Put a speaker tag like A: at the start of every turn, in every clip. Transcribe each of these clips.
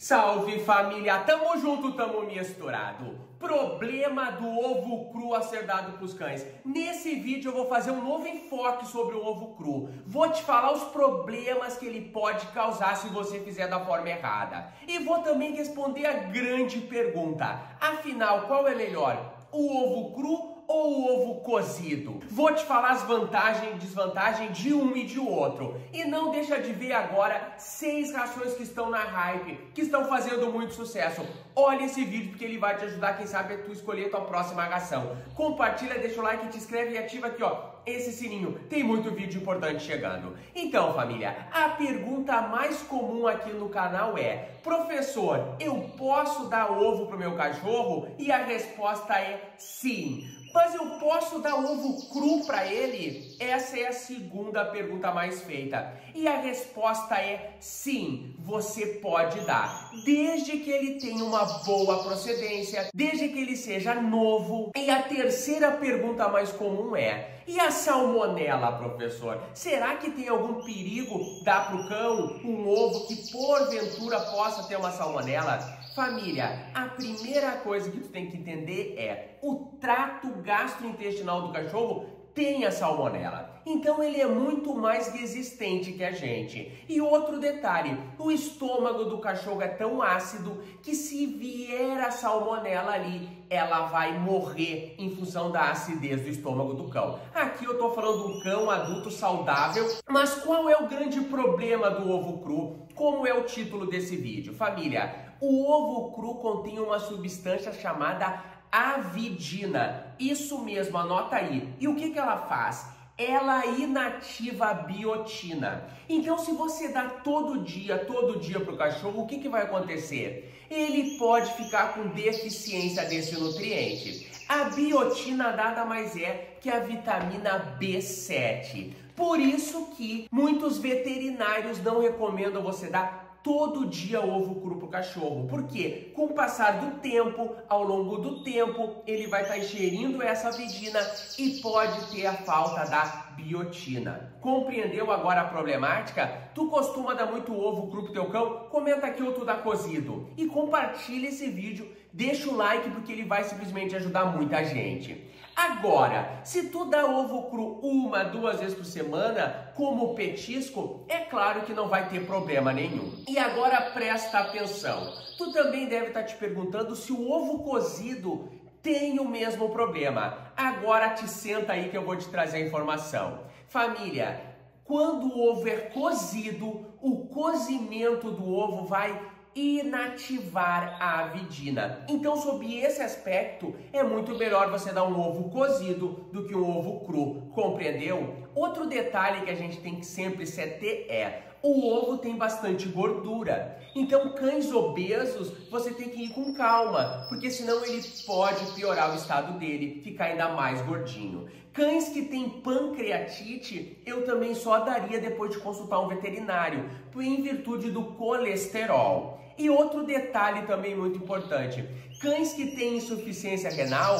A: Salve família, tamo junto, tamo misturado. Problema do ovo cru a ser dado pros cães. Nesse vídeo eu vou fazer um novo enfoque sobre o ovo cru. Vou te falar os problemas que ele pode causar se você fizer da forma errada. E vou também responder a grande pergunta: afinal, qual é melhor? O ovo cru ou ovo cozido? Vou te falar as vantagens e desvantagens de um e de outro. E não deixa de ver agora seis rações que estão na hype, que estão fazendo muito sucesso. Olha esse vídeo porque ele vai te ajudar, quem sabe, a tu escolher a tua próxima ração. Compartilha, deixa o like, te inscreve e ativa aqui, ó, esse sininho, tem muito vídeo importante chegando. Então, família, a pergunta mais comum aqui no canal é: professor, eu posso dar ovo pro meu cachorro? E a resposta é sim. Mas eu posso dar ovo cru para ele? Essa é a segunda pergunta mais feita. E a resposta é sim, você pode dar, desde que ele tenha uma boa procedência, desde que ele seja novo. E a terceira pergunta mais comum é: e a salmonela, professor? Será que tem algum perigo dar para o cão um ovo que porventura possa ter uma salmonela? Família, a primeira coisa que tu tem que entender é o trato gastrointestinal do cachorro tem a salmonela. Então ele é muito mais resistente que a gente. E outro detalhe, o estômago do cachorro é tão ácido que se vier a salmonela ali, ela vai morrer em função da acidez do estômago do cão. Aqui eu tô falando do cão adulto saudável, mas qual é o grande problema do ovo cru? Como é o título desse vídeo? Família, o ovo cru contém uma substância chamada avidina. Isso mesmo, anota aí. E o que, que ela faz? Ela inativa a biotina. Então, se você dá todo dia, todo dia para o cachorro, o que, que vai acontecer? Ele pode ficar com deficiência desse nutriente. A biotina nada mais é que a vitamina B7. Por isso que muitos veterinários não recomendam você dar todo dia ovo cru pro cachorro. porque Com o passar do tempo, ao longo do tempo, ele vai estar tá ingerindo essa vidina e pode ter a falta da biotina. Compreendeu agora a problemática? Tu costuma dar muito ovo cru pro teu cão? Comenta aqui ou tu dá tá cozido. E compartilha esse vídeo, deixa o like porque ele vai simplesmente ajudar muita gente. Agora, se tu dá ovo cru uma, duas vezes por semana, como petisco, é claro que não vai ter problema nenhum. E agora presta atenção. Tu também deve estar tá te perguntando se o ovo cozido tem o mesmo problema. Agora te senta aí que eu vou te trazer a informação. Família, quando o ovo é cozido, o cozimento do ovo vai inativar a avidina. Então, sob esse aspecto, é muito melhor você dar um ovo cozido do que um ovo cru, compreendeu? Outro detalhe que a gente tem que sempre se ter é o ovo tem bastante gordura. Então, cães obesos, você tem que ir com calma, porque senão ele pode piorar o estado dele, ficar ainda mais gordinho. Cães que têm pancreatite, eu também só daria depois de consultar um veterinário, em virtude do colesterol. E outro detalhe também muito importante: cães que têm insuficiência renal,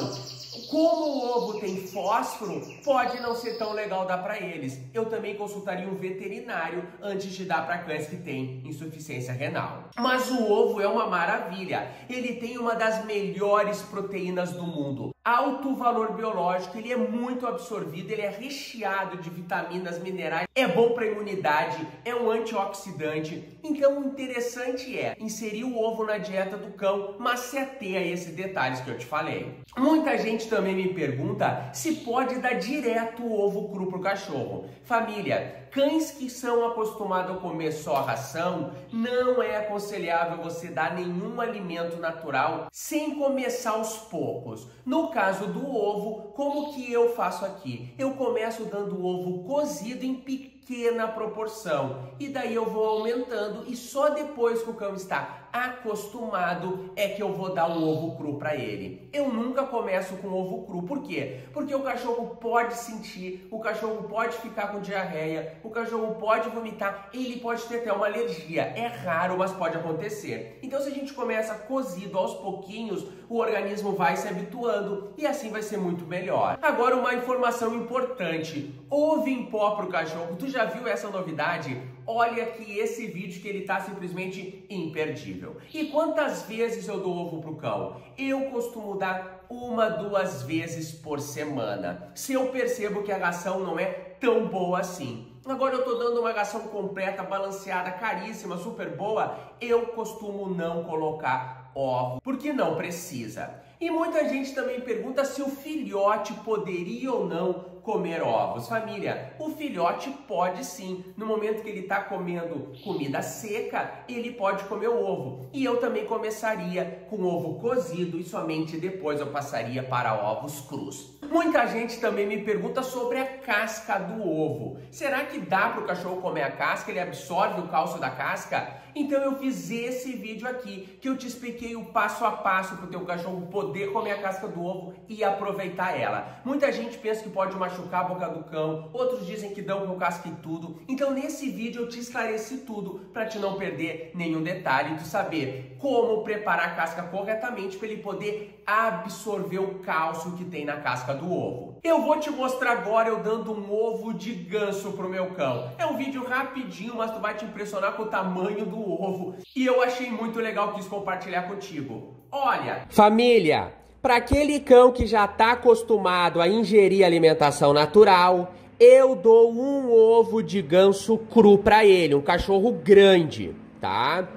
A: como o ovo tem fósforo, pode não ser tão legal dar para eles. Eu também consultaria um veterinário antes de dar para cães que têm insuficiência renal. Mas o ovo é uma maravilha. Ele tem uma das melhores proteínas do mundo alto valor biológico, ele é muito absorvido, ele é recheado de vitaminas, minerais, é bom para imunidade, é um antioxidante. Então o interessante é inserir o ovo na dieta do cão, mas se ater a esses detalhes que eu te falei. Muita gente também me pergunta se pode dar direto o ovo cru pro cachorro. Família, Cães que são acostumados a comer só ração, não é aconselhável você dar nenhum alimento natural sem começar aos poucos. No caso do ovo, como que eu faço aqui? Eu começo dando ovo cozido em pequena proporção e daí eu vou aumentando e só depois que o cão está acostumado é que eu vou dar um ovo cru para ele. Eu nunca começo com ovo cru, por quê? Porque o cachorro pode sentir, o cachorro pode ficar com diarreia, o cachorro pode vomitar, ele pode ter até uma alergia. É raro, mas pode acontecer. Então se a gente começa cozido aos pouquinhos, o organismo vai se habituando e assim vai ser muito melhor. Agora uma informação importante, ovo em pó pro cachorro. Tu já viu essa novidade? olha que esse vídeo que ele tá simplesmente imperdível. E quantas vezes eu dou ovo pro cão? Eu costumo dar uma, duas vezes por semana. Se eu percebo que a ração não é tão boa assim. Agora eu estou dando uma ração completa, balanceada, caríssima, super boa, eu costumo não colocar ovo, porque não precisa. E muita gente também pergunta se o filhote poderia ou não comer ovos. Família, o filhote pode sim. No momento que ele está comendo comida seca, ele pode comer o ovo. E eu também começaria com ovo cozido e somente depois eu passaria para ovos crus. Muita gente também me pergunta sobre a casca do ovo. Será que dá para o cachorro comer a casca? Ele absorve o cálcio da casca? Então eu fiz esse vídeo aqui que eu te expliquei o passo a passo para o teu cachorro poder comer a casca do ovo e aproveitar ela. Muita gente pensa que pode machucar a boca do cão, outros dizem que dão com casca e tudo. Então nesse vídeo eu te esclareci tudo para te não perder nenhum detalhe e saber como preparar a casca corretamente para ele poder absorver o cálcio que tem na casca do ovo. Eu vou te mostrar agora eu dando um ovo de ganso pro meu cão. É um vídeo rapidinho, mas tu vai te impressionar com o tamanho do ovo e eu achei muito legal, quis compartilhar contigo. Olha... Família, para aquele cão que já está acostumado a ingerir alimentação natural, eu dou um ovo de ganso cru para ele, um cachorro grande, tá?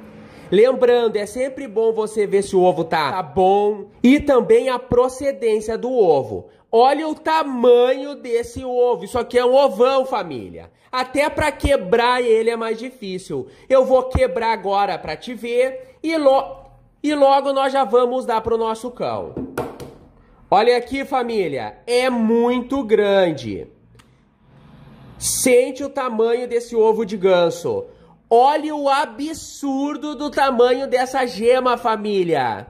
A: Lembrando, é sempre bom você ver se o ovo tá, tá bom e também a procedência do ovo. Olha o tamanho desse ovo. Isso aqui é um ovão, família. Até para quebrar ele é mais difícil. Eu vou quebrar agora para te ver e, lo... e logo nós já vamos dar pro nosso cão. Olha aqui, família. É muito grande. Sente o tamanho desse ovo de ganso. Olha o absurdo do tamanho dessa gema, família.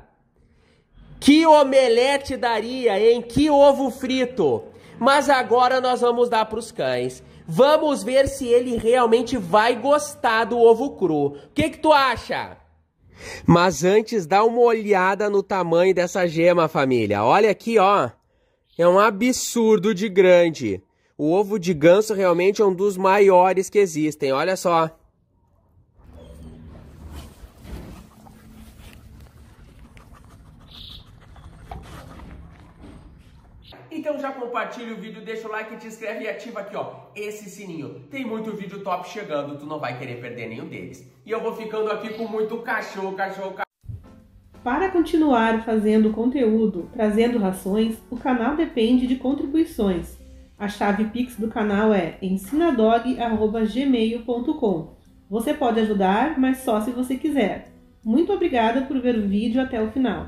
A: Que omelete daria, hein? Que ovo frito. Mas agora nós vamos dar para os cães. Vamos ver se ele realmente vai gostar do ovo cru. O que, que tu acha? Mas antes, dá uma olhada no tamanho dessa gema, família. Olha aqui, ó. É um absurdo de grande. O ovo de ganso realmente é um dos maiores que existem. Olha só. Então já compartilha o vídeo, deixa o like, te inscreve e ativa aqui ó, esse sininho. Tem muito vídeo top chegando, tu não vai querer perder nenhum deles. E eu vou ficando aqui com muito cachorro, cachorro, cachorro. Para continuar fazendo conteúdo, trazendo rações, o canal depende de contribuições. A chave Pix do canal é ensinadog.gmail.com. Você pode ajudar, mas só se você quiser. Muito obrigada por ver o vídeo até o final.